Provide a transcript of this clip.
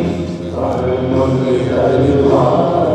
ஆனந்தமே அருள்மொழி தருவாயா